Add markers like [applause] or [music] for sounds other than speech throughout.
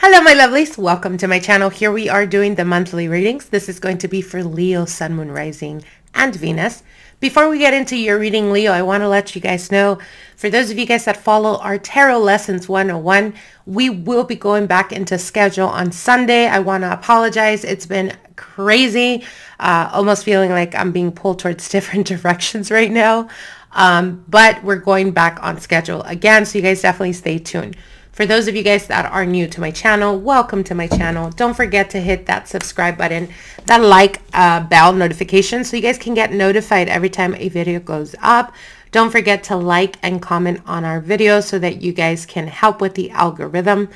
Hello my lovelies, welcome to my channel. Here we are doing the monthly readings. This is going to be for Leo, Sun, Moon, Rising, and Venus. Before we get into your reading, Leo, I want to let you guys know, for those of you guys that follow our Tarot Lessons 101, we will be going back into schedule on Sunday. I want to apologize. It's been crazy, uh, almost feeling like I'm being pulled towards [laughs] different directions right now. Um, but we're going back on schedule again, so you guys definitely stay tuned. For those of you guys that are new to my channel, welcome to my channel. Don't forget to hit that subscribe button, that like uh, bell notification so you guys can get notified every time a video goes up. Don't forget to like and comment on our videos so that you guys can help with the algorithm.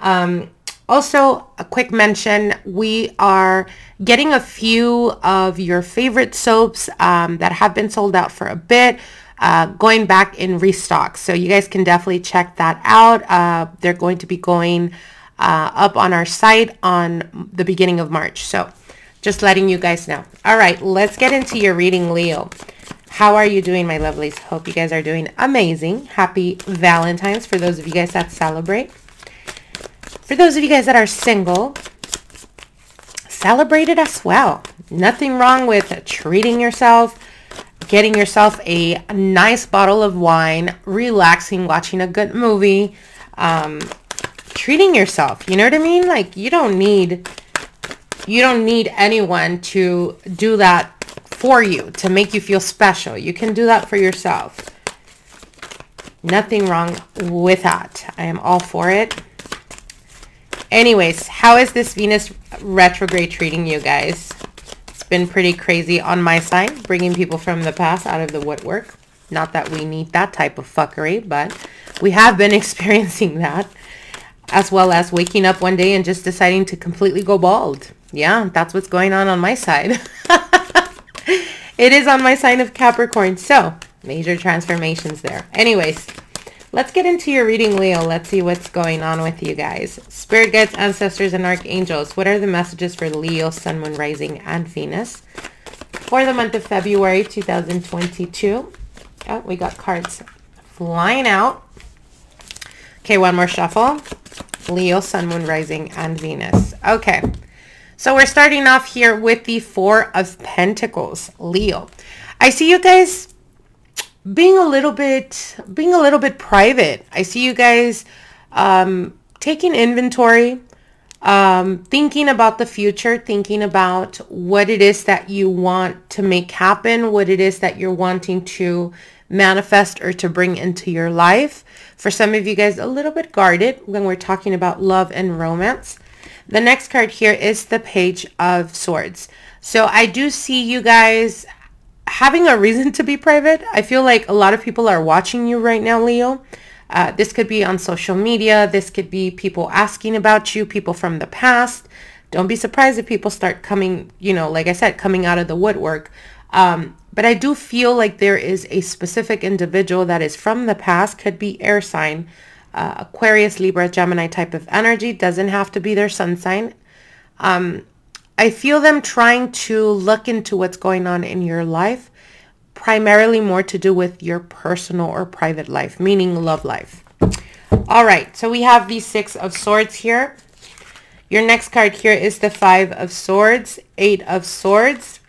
Um, also, a quick mention, we are getting a few of your favorite soaps um, that have been sold out for a bit uh, going back in restock. So you guys can definitely check that out. Uh, they're going to be going uh, up on our site on the beginning of March. So just letting you guys know. All right, let's get into your reading, Leo. How are you doing, my lovelies? Hope you guys are doing amazing. Happy Valentine's for those of you guys that celebrate. For those of you guys that are single, celebrate it as well. Nothing wrong with treating yourself, getting yourself a nice bottle of wine, relaxing, watching a good movie, um, treating yourself. You know what I mean? Like you don't need, you don't need anyone to do that for you, to make you feel special. You can do that for yourself. Nothing wrong with that. I am all for it. Anyways, how is this Venus retrograde treating you guys? Been pretty crazy on my side, bringing people from the past out of the woodwork. Not that we need that type of fuckery, but we have been [laughs] experiencing that. As well as waking up one day and just deciding to completely go bald. Yeah, that's what's going on on my side. [laughs] it is on my sign of Capricorn. So, major transformations there. Anyways, Let's get into your reading, Leo. Let's see what's going on with you guys. Spirit guides, ancestors, and archangels. What are the messages for Leo, Sun, Moon, Rising, and Venus for the month of February 2022? Oh, we got cards flying out. Okay, one more shuffle. Leo, Sun, Moon, Rising, and Venus. Okay, so we're starting off here with the Four of Pentacles, Leo. I see you guys being a little bit being a little bit private. I see you guys um, taking inventory, um, thinking about the future, thinking about what it is that you want to make happen, what it is that you're wanting to manifest or to bring into your life. For some of you guys, a little bit guarded when we're talking about love and romance. The next card here is the Page of Swords. So I do see you guys having a reason to be private. I feel like a lot of people are watching you right now, Leo. Uh, this could be on social media. This could be people asking about you, people from the past. Don't be surprised if people start coming, you know, like I said, coming out of the woodwork. Um, but I do feel like there is a specific individual that is from the past, could be air sign, uh, Aquarius, Libra, Gemini type of energy. Doesn't have to be their sun sign. Um, I feel them trying to look into what's going on in your life, primarily more to do with your personal or private life, meaning love life. All right, so we have the Six of Swords here. Your next card here is the Five of Swords, Eight of Swords,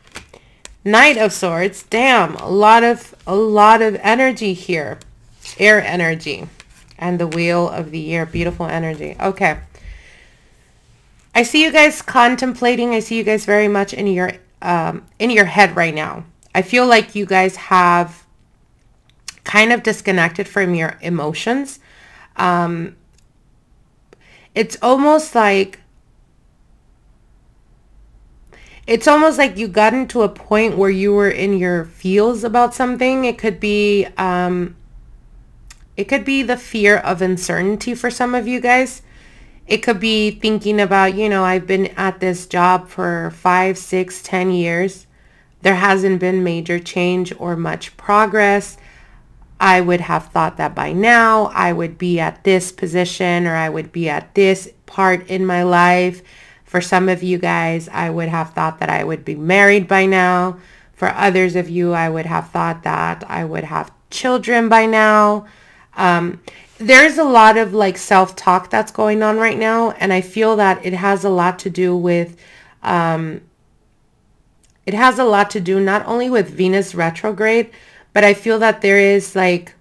Knight of Swords. Damn, a lot of a lot of energy here. Air energy. And the Wheel of the Year. Beautiful energy. Okay. I see you guys contemplating. I see you guys very much in your um, in your head right now. I feel like you guys have kind of disconnected from your emotions. Um, it's almost like it's almost like you got into a point where you were in your feels about something. It could be um, it could be the fear of uncertainty for some of you guys it could be thinking about, you know, I've been at this job for five, six, ten years. There hasn't been major change or much progress. I would have thought that by now I would be at this position or I would be at this part in my life. For some of you guys, I would have thought that I would be married by now. For others of you, I would have thought that I would have children by now. Um, there's a lot of like self-talk that's going on right now. And I feel that it has a lot to do with, um, it has a lot to do not only with Venus retrograde, but I feel that there is like,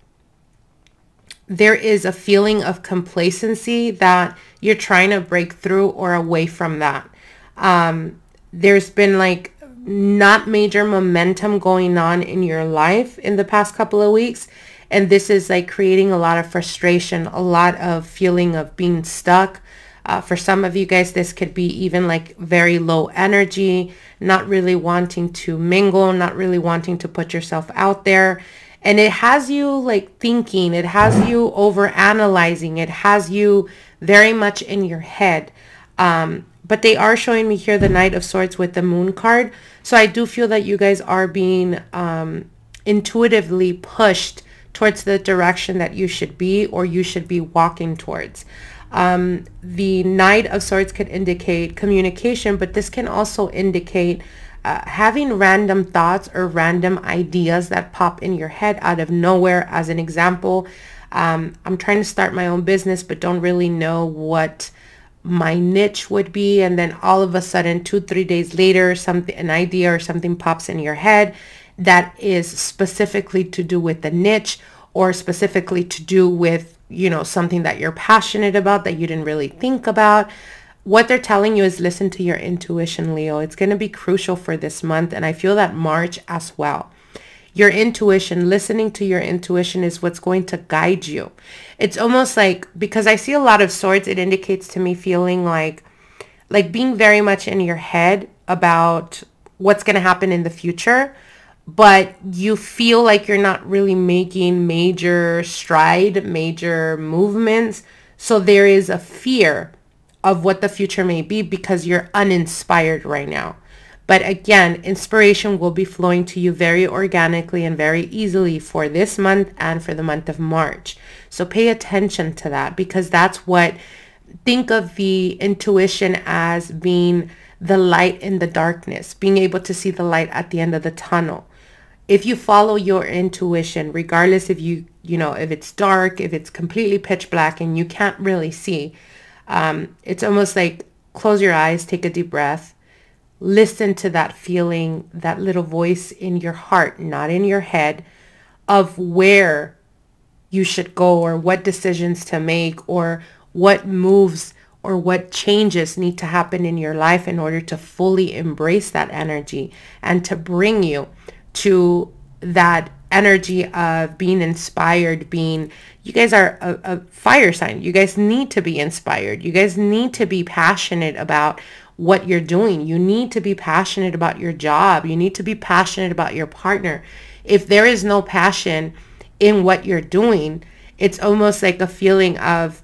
there is a feeling of complacency that you're trying to break through or away from that. Um, there's been like not major momentum going on in your life in the past couple of weeks. And this is like creating a lot of frustration, a lot of feeling of being stuck. Uh, for some of you guys, this could be even like very low energy, not really wanting to mingle, not really wanting to put yourself out there. And it has you like thinking, it has you over analyzing, it has you very much in your head. Um, but they are showing me here the Knight of Swords with the Moon card. So I do feel that you guys are being um, intuitively pushed towards the direction that you should be or you should be walking towards. Um, the Knight of Swords could indicate communication, but this can also indicate uh, having random thoughts or random ideas that pop in your head out of nowhere. As an example, um, I'm trying to start my own business, but don't really know what my niche would be. And then all of a sudden, two, three days later, something, an idea or something pops in your head that is specifically to do with the niche or specifically to do with, you know, something that you're passionate about that you didn't really think about. What they're telling you is listen to your intuition, Leo. It's going to be crucial for this month. And I feel that March as well. Your intuition, listening to your intuition is what's going to guide you. It's almost like, because I see a lot of swords, it indicates to me feeling like, like being very much in your head about what's going to happen in the future but you feel like you're not really making major stride, major movements. So there is a fear of what the future may be because you're uninspired right now. But again, inspiration will be flowing to you very organically and very easily for this month and for the month of March. So pay attention to that because that's what, think of the intuition as being the light in the darkness, being able to see the light at the end of the tunnel if you follow your intuition, regardless if you, you know, if it's dark, if it's completely pitch black and you can't really see, um, it's almost like close your eyes, take a deep breath, listen to that feeling, that little voice in your heart, not in your head, of where you should go or what decisions to make or what moves or what changes need to happen in your life in order to fully embrace that energy and to bring you to that energy of being inspired, being, you guys are a, a, fire sign. You guys need to be inspired. You guys need to be passionate about what you're doing. You need to be passionate about your job. You need to be passionate about your partner. If there is no passion in what you're doing, it's almost like a feeling of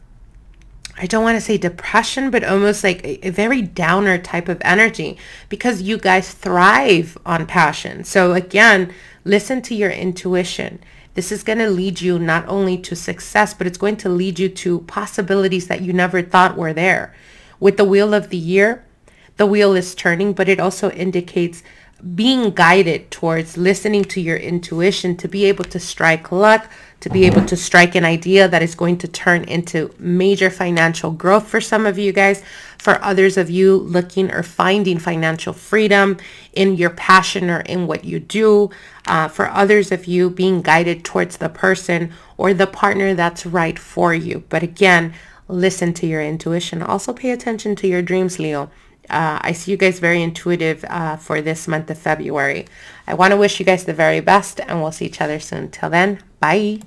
I don't want to say depression, but almost like a, a, very downer type of energy because you guys thrive on passion. So again, listen to your intuition. This is going to lead you not only to success, but it's going to lead you to possibilities that you never thought were there. With the wheel of the year, the wheel is turning, but it also indicates being guided towards listening to your intuition to be able to strike luck, to be able to strike an idea that is going to turn into major financial growth for some of you guys. For others of you looking or finding financial freedom in your passion or in what you do. Uh, for others of you being guided towards the person or the partner that's right for you. But again, listen to your intuition. Also pay attention to your dreams, Leo. Uh, I see you guys very intuitive uh, for this month of February. I want to wish you guys the very best and we'll see each other soon. Till then, Bye!